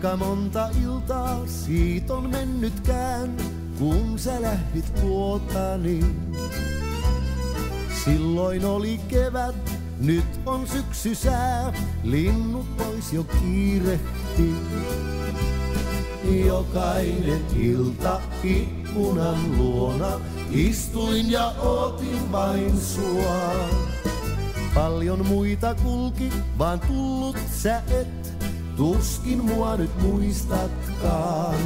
Kuinka monta iltaa siitä on mennytkään, kun sä lähdit luotani. Silloin oli kevät, nyt on syksy sää, linnut pois jo kiirehti. Jokainen ilta ikkunan luona istuin ja ootin vain sua. Paljon muita kulki, vaan tullut sä et, tuskin mua nyt muistatkaan.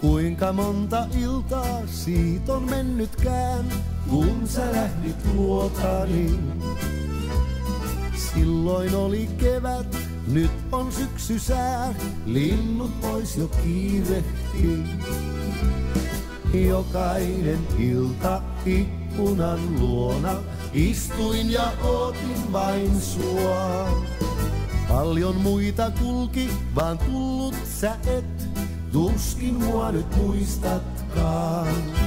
Kuinka monta iltaa siitä on mennytkään, kun sä lähdit luotani. Silloin oli kevät, nyt on syksy sää, linnut pois jo kiirehti. Jokainen ilta ikkunan luona istuin ja ootin vain sua. Paljon muita kulki, vaan tullut sä et, tuskin mua nyt muistatkaan.